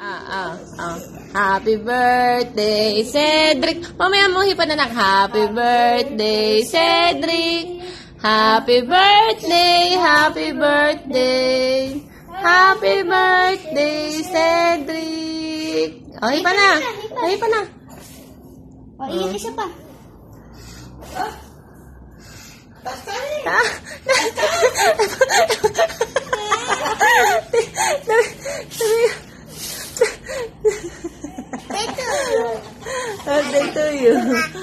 Ah, ah, ah. Happy birthday, Cedric. Mamaya mo hipan na Happy birthday, Cedric. Happy birthday, happy birthday. Happy birthday, Cedric. Oh, hipan na. Oh, hipan na. O, iyak isa pa. Ah. Ito. Birthday Deita aí.